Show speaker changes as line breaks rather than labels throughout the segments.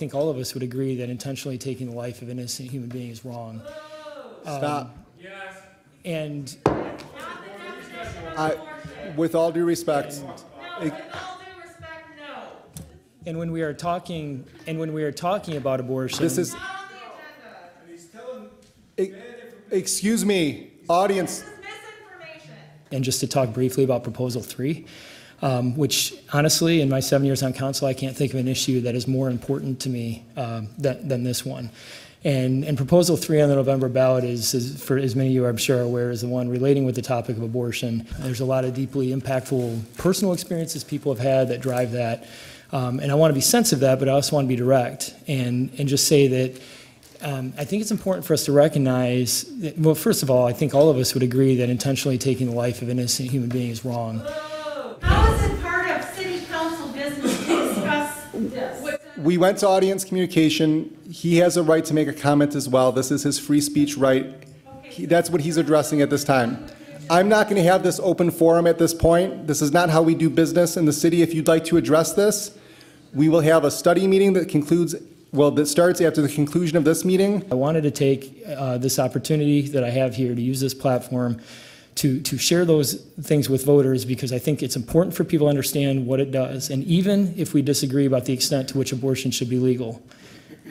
think all of us would agree that intentionally taking the life of an innocent human being is wrong.
Stop. Yes.
And
I, with all due respect,
No, with all due respect, no.
and when we are talking and when we are talking about abortion,
this is,
Not on the agenda.
excuse me, audience,
This is misinformation.
and just to talk briefly about proposal three, um, which honestly, in my seven years on council, I can't think of an issue that is more important to me um, than, than this one. And, and proposal three on the November ballot is, is, for as many of you I'm sure are aware, is the one relating with the topic of abortion. There's a lot of deeply impactful personal experiences people have had that drive that. Um, and I want to be sensitive of that, but I also want to be direct and, and just say that um, I think it's important for us to recognize, that, well, first of all, I think all of us would agree that intentionally taking the life of an innocent human being is wrong.
How is it part of city council business to discuss this?
We went to audience communication. He has a right to make a comment as well. This is his free speech right. He- That's what he's addressing at this time. I'm not going to have this open forum at this point. This is not how we do business in the city. If you'd like to address this, we will have a study meeting that concludes, well, that starts after the conclusion of this meeting.
I wanted to take uh, this opportunity that I have here to use this platform to, to share those things with voters because I think it's important for people to understand what it does. And even if we disagree about the extent to which abortion should be legal,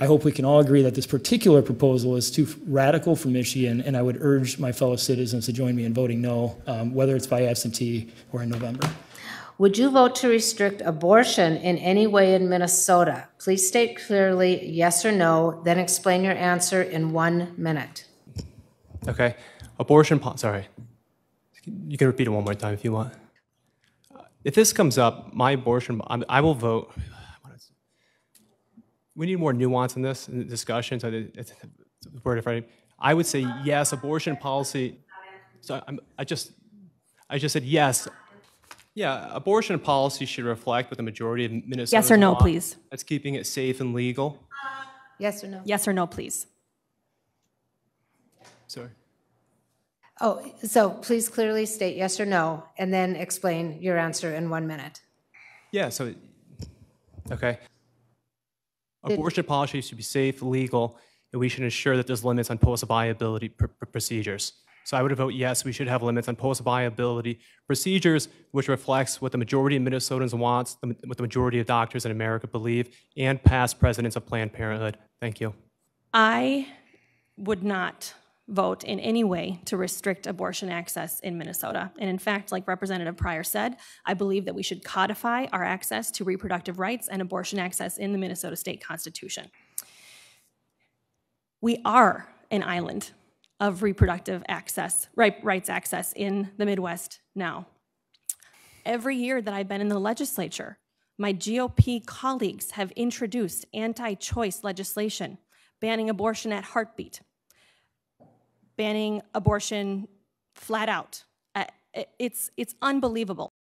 I hope we can all agree that this particular proposal is too radical for Michigan, and I would urge my fellow citizens to join me in voting no, um, whether it's by absentee or in November.
Would you vote to restrict abortion in any way in Minnesota? Please state clearly yes or no, then explain your answer in one minute.
Okay. Abortion, po- sorry. You can repeat it one more time if you want. Uh, If this comes up, my abortion, I'm- I will vote. We need more nuance in this, in discussion, so that it's it's word of. I would say yes, abortion policy, so I'm, I just, I just said yes. Yeah, abortion policy should reflect what the majority of Minnesotans
Yes or no,
want.
please.
That's keeping it safe and legal.
Yes or no?
Yes or no, please?
Sorry.
Oh, so please clearly state yes or no, and then explain your answer in one minute.
Yeah, so, okay. Abortion policy should be safe, legal, and we should ensure that there's limits on post-viability pr- pr- procedures. So I would vote yes, we should have limits on post-viability procedures, which reflects what the majority of Minnesotans wants, the- what the majority of doctors in America believe, and past presidents of Planned Parenthood. Thank you.
I would not vote in any way to restrict abortion access in Minnesota. And in fact, like Representative Pryor said, I believe that we should codify our access to reproductive rights and abortion access in the Minnesota State Constitution. We are an island of reproductive access, rights access in the Midwest now. Every year that I've been in the legislature, my GOP colleagues have introduced anti choice legislation banning abortion at heartbeat, banning abortion flat out. Uh, it- It's, it's unbelievable.